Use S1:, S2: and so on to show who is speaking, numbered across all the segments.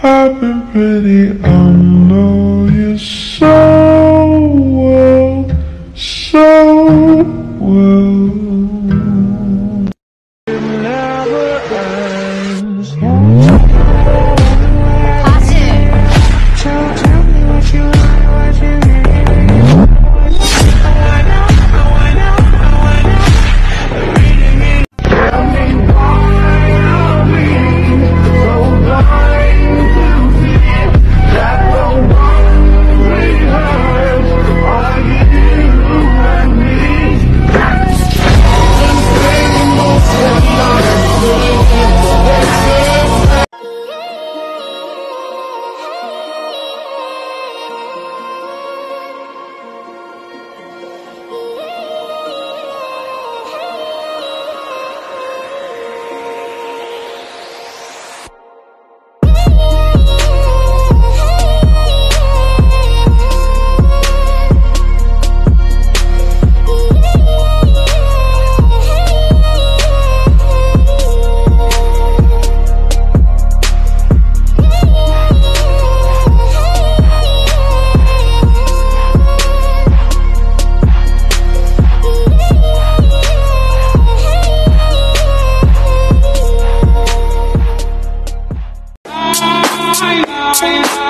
S1: I've been pretty, I know you so well, so well.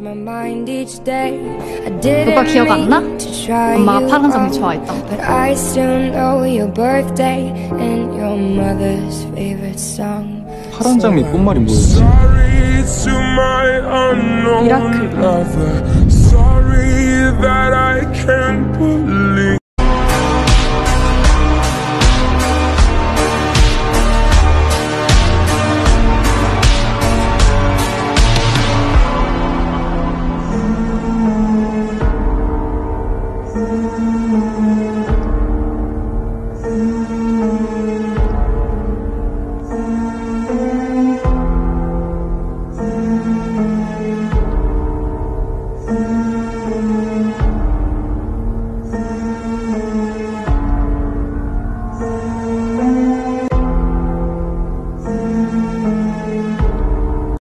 S2: 오빠 음, 기억 안 나? 엄마 파란 장미 좋아했던 거.
S3: 파란 장미 꽃말이 뭐였지?
S2: 미라클.
S1: Música